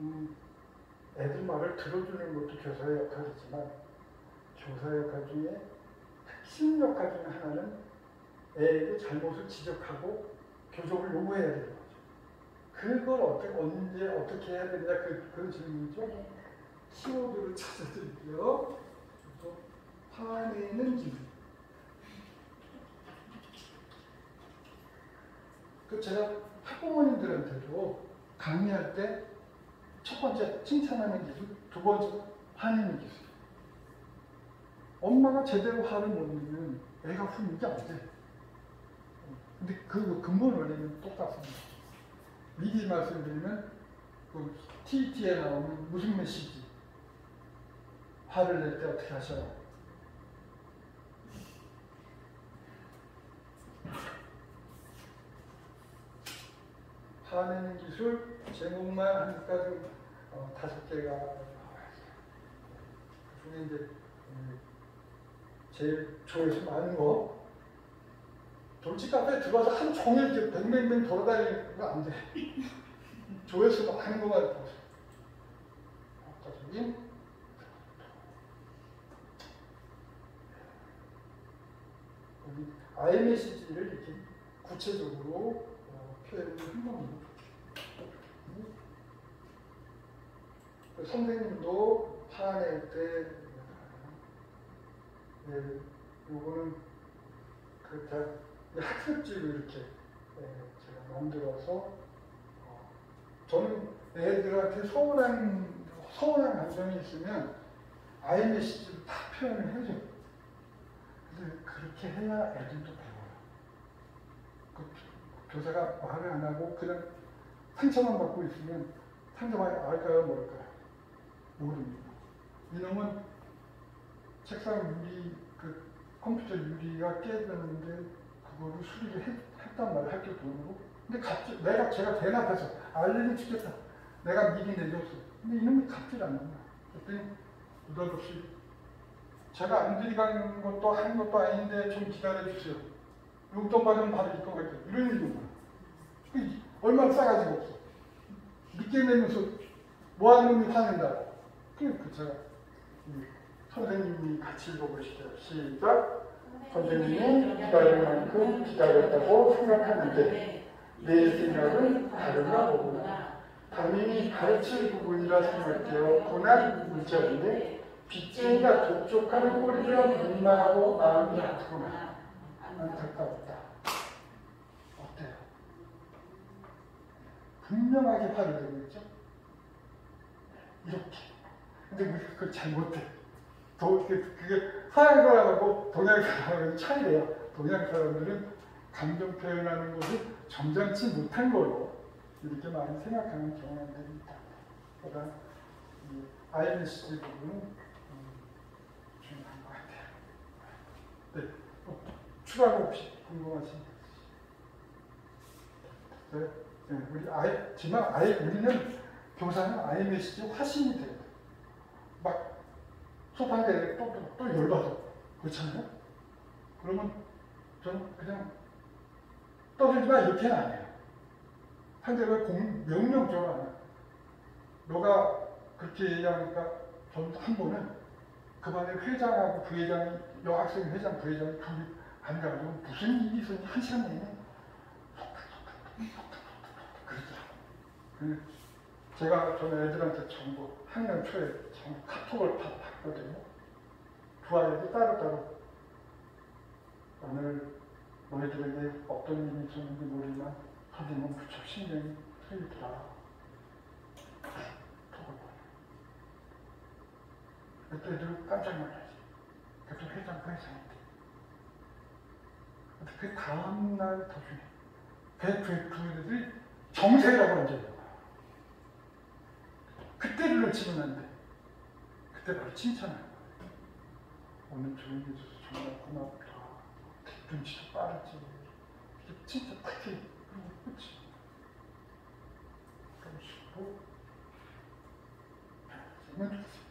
음, 애들 말을 들어주는 것도 교사의 역할이지만 교사 역할 중에 핵심 역할 중에 하나는 애의 잘못을 지적하고 교정을 요구해야 되는 거죠. 그걸 어떻게 언제 어떻게 해야 되냐 그 그런 질문이죠. 네. 키워드를 찾아드릴게요. 화내는 기분. 그 제가 학부모님들한테도 강의할 때 첫 번째 칭찬하는 기술, 두 번째 화내는 기술. 엄마가 제대로 화를 못 내면 애가 훈육이 안 돼. 근데 그 근본 원리는 똑같습니다. 미리 말씀드리면 그 TT에 나오는 무슨 메시지? 화를 낼 때 어떻게 하셔요? 화내는 기술 제목만 하니까 좀 어, 다섯 개가 그 중에 이제 음, 제일 조회수 많은 거 돌지 카페에 들어와서 하루 종일 이렇게 뱅뱅뱅 돌아다니는 거 안 돼. 조회수 많은 거만 보세요. 효과적인 여기 아이 메시지를 이렇게 구체적으로 어, 표현을 한 겁니다. 그 선생님도 화낼 때 네, 요거는 그 다- 학습지로 이렇게 예, 제가 만들어서 어, 저는 애들한테 서운한 서운한 감정이 있으면 아이 메시지로 다 표현을 해줘요. 그래서 그렇게 해야 애들도 배워요. 그 교사가 말을 안 하고 그냥 상처만 받고 있으면 상대방이 알까요, 모를까요? 모릅니다. 이놈은 책상 유리, 그 컴퓨터 유리가 깨졌는데 그거를 수리를 했, 단 말이에요, 학교 돈으로. 근데 갑자기 내가 제가 대낮에서 알림이 죽겠다. 내가 미리 내줬어. 근데 이놈이 갚질 않는다. 그랬더니 느닷없이 제가 안 들이간 것도 한 것도 아닌데 좀 기다려주세요. 용돈 받으면 바로 입금할게요. 이런 일이 온 거야. 얼마나 싸가지가 없어. 늦게 내면서 뭐하는 놈이 화낸다. 그 제가 선생님이 같이 읽어보시죠. 시작. 선생님이 기다릴 만큼 기다렸다고 생각하는데 내 생각은 다른가 보구나. 당연히 가르칠 부분이라 생각되었구나 문자인데 빚쟁이가 독촉하는 꼴이라 민망하고 마음이 아프구나. 안타깝다. 어때요? 분명하게 내고 있죠? 이렇게. 근데 우리가 그걸 잘 못해. 도, 그게, 그게 사람하고 동양 사람하고 차이래요. 동양 사람들은 감정 표현하는 것을 점잖지 못한 걸로 이렇게 많이 생각하는 경향들이 있다. 이 INCG 부분은 음, 중요한 것 같아요. 네, 어, 추가로 혹시 궁금하신 네, 네, 우리 아이, 지만 아이, 우리는 교사는 메시지 화신이 돼요. 막 소파에 또, 또, 또 열받아. 그렇잖아요? 그러면 저는 그냥 떠들지 마 이렇게는 안 해요. 상대가 공, 명령적으로 안 해요. 너가 그렇게 얘기하니까 저는 한 번은 그 반에 회장하고 부회장이 여학생 회장 부회장이 둘이 앉아가지고 무슨 일이 있었니 한 시간 내내 그러더라고요. 제가 저는 애들한테 전부 학년 초에 전부 카톡을 다 받거든요. 두 아이들이 따로따로 오늘 너희들에게 어떤 일이 있었는지 모르지만 선생님은 무척 신경이 쓰이더라. 그때 애들 깜짝 놀라지. 그때 회장 회장인데. 그 다음날 도중에 그, 그, 그 애들이 정세라고 거야. 그때를 놓치면 안 돼. 그때 바로 칭찬하는 거야. 오늘 조용히 해줘서 정말 고맙다. 눈치도 빠르지. 진짜 크게. 그리고 끝이. 그러고 싶고. 정말 좋습니다.